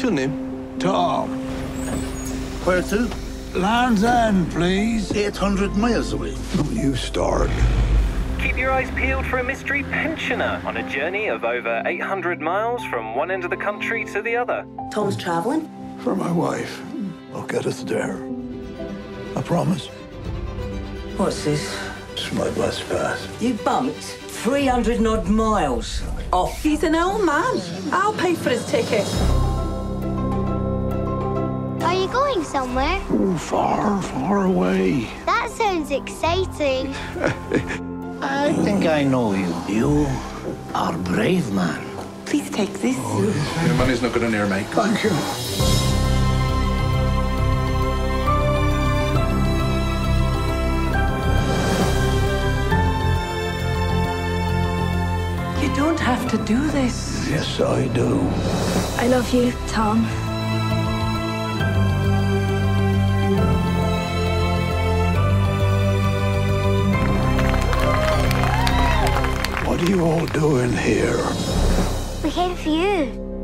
What's your name? Tom. Where to? Land's End, please. 800 miles away. You start. Keep your eyes peeled for a mystery pensioner on a journey of over 800 miles from one end of the country to the other. Tom's travelling? For my wife. I'll get us there. I promise. What's this? It's my bus pass. You bumped 300 odd miles off. He's an old man. I'll pay for his ticket. Are you going somewhere? Oh, far, far away. That sounds exciting. I think I know you. You are brave man. Please take this. Oh, Your money's not good in here, mate. Thank you. You don't have to do this. Yes, I do. I love you, Tom. What are you all doing here? We came for you.